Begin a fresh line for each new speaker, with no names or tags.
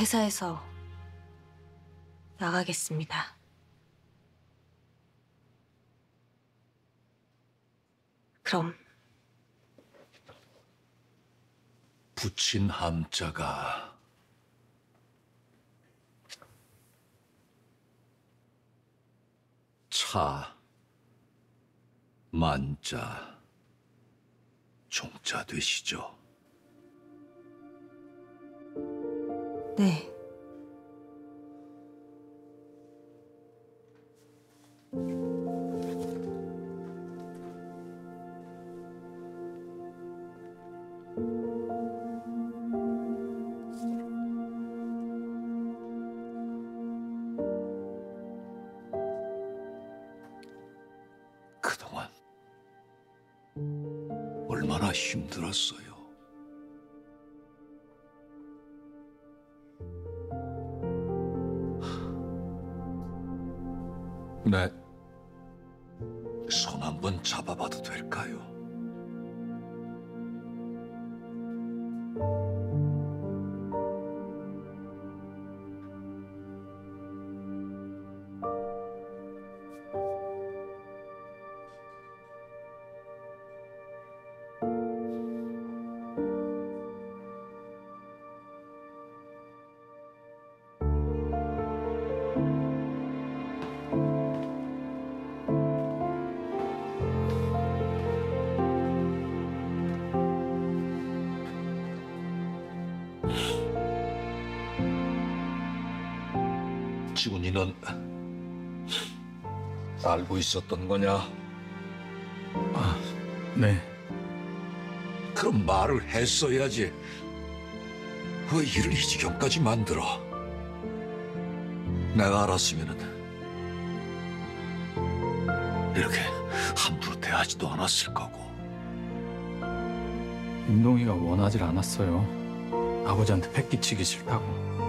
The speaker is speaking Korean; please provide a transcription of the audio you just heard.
회사에서 나가겠습니다. 그럼
붙인 함자가 차, 만자, 종자 되시죠?
네.
그동안 얼마나 힘들었어요. 네. 손 한번 잡아봐도 될까요? 지훈이는 알고 있었던 거냐?
네.
그럼 말을 했어야지. 왜 일을 이 지경까지 만들어? 내가 알았으면은 이렇게 함부로 대하지도 않았을 거고.
임동이가 원하질 않았어요. 아버지한테 패 끼치기 싫다고.